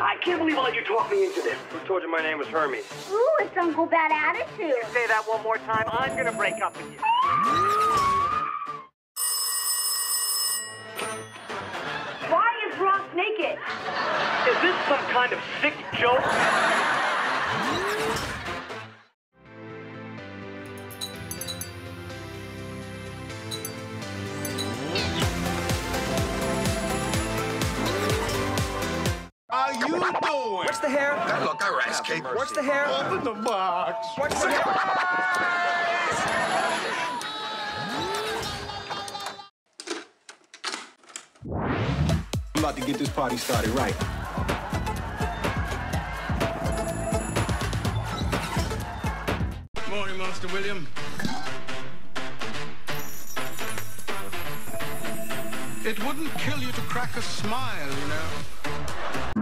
I can't believe I let you talk me into this. Who told you my name was Hermes? Ooh, it's Uncle Bad Attitude. Say that one more time, I'm gonna break up with you. Why is Ross naked? Is this some kind of sick joke? You doing? What's the hair? Look, all right, Kate. What's the hair? Open the box. What's the hair? I'm about to get this party started right. Morning, Master William. It wouldn't kill you to crack a smile, you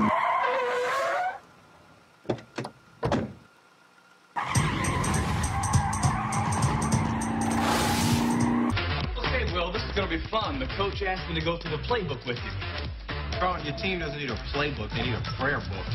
know. Okay, this is gonna be fun. The coach asked me to go through the playbook with you. Carlton, your team doesn't need a playbook, they need a prayer book.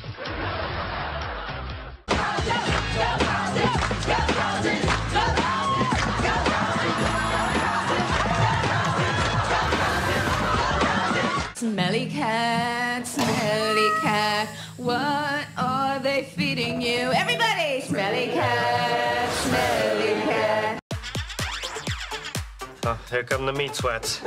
Smelly cat, smelly cat, what are they feeding you? Everybody! Smelly cat, Oh, here come the meat sweats.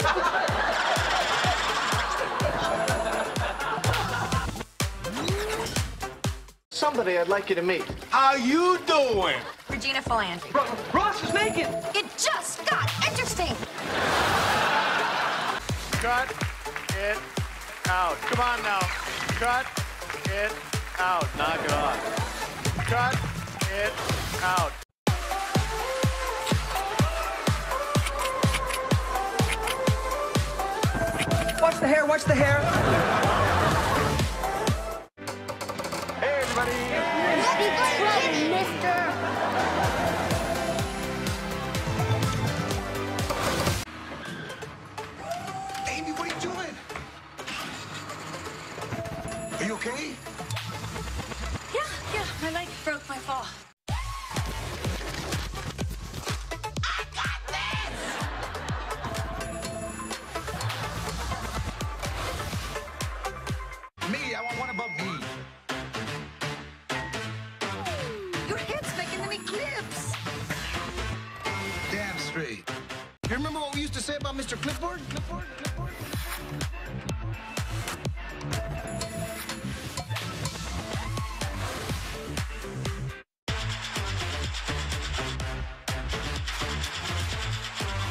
Somebody I'd like you to meet. How you doing? Regina Phalange. Ross is naked! It just got interesting. Cut it out. Come on now. Cut it out. Knock it off. Cut it out. Watch the hair, watch the hair. Hey, everybody. Happy birthday, mister. Amy, what are you doing? Are you okay? Used to say about Mr. Clipboard? Clipboard? Clipboard?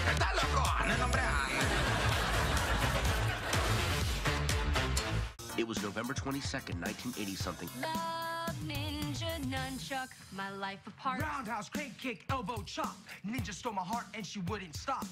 Está loco, no nombre It was November 22nd, 1980 something. Love, ninja, nunchuck, my life apart. Roundhouse, crank kick, elbow chop. Ninja stole my heart and she wouldn't stop.